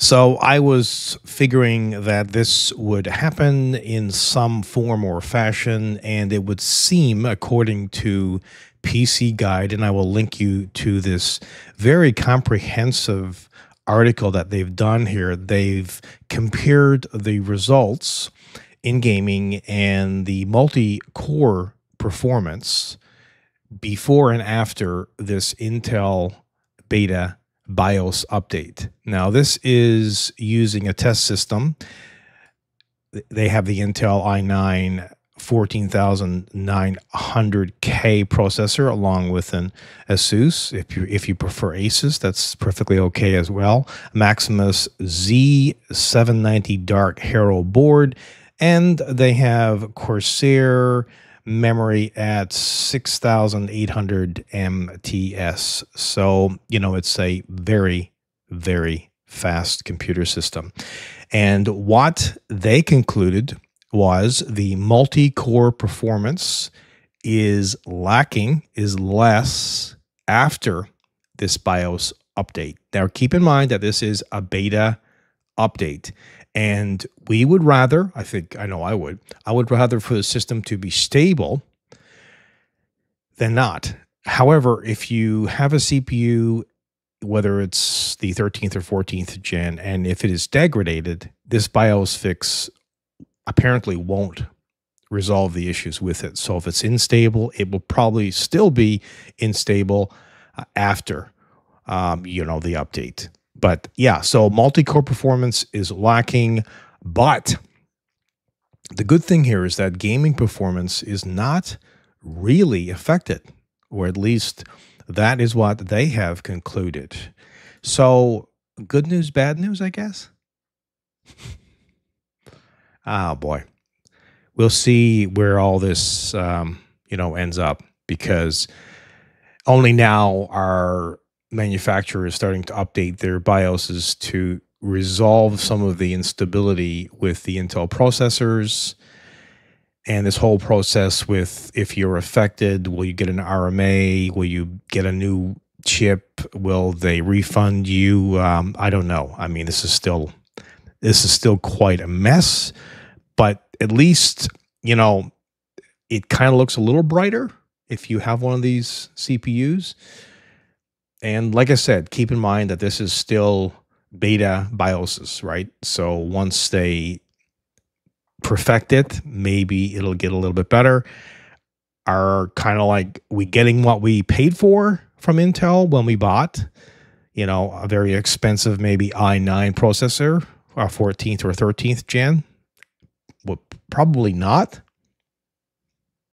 So I was figuring that this would happen in some form or fashion, and it would seem, according to PC Guide, and I will link you to this very comprehensive article that they've done here. They've compared the results in gaming and the multi core performance before and after this Intel beta BIOS update. Now, this is using a test system. They have the Intel i9 14900K processor along with an Asus. If you if you prefer Asus, that's perfectly okay as well. Maximus Z790 Dark Hero board and they have Corsair memory at 6800 MTS. So, you know, it's a very, very fast computer system. And what they concluded was the multi core performance is lacking, is less after this BIOS update. Now, keep in mind that this is a beta update. And we would rather, I think, I know I would, I would rather for the system to be stable than not. However, if you have a CPU, whether it's the 13th or 14th gen, and if it is degraded, this BIOS fix apparently won't resolve the issues with it. So if it's unstable, it will probably still be unstable uh, after, um, you know, the update. But yeah, so multi-core performance is lacking, but the good thing here is that gaming performance is not really affected, or at least that is what they have concluded. So, good news, bad news, I guess. oh boy, we'll see where all this, um, you know, ends up because only now are manufacturers starting to update their BIOSes to resolve some of the instability with the Intel processors and this whole process with if you're affected, will you get an RMA? Will you get a new chip? Will they refund you? Um, I don't know. I mean, this is still this is still quite a mess, but at least you know it kind of looks a little brighter if you have one of these CPUs. And like I said, keep in mind that this is still beta BIOSes, right? So once they perfect it, maybe it'll get a little bit better. Are kind of like we getting what we paid for from Intel when we bought, you know, a very expensive maybe i9 processor, a 14th or 13th gen? Well, probably not.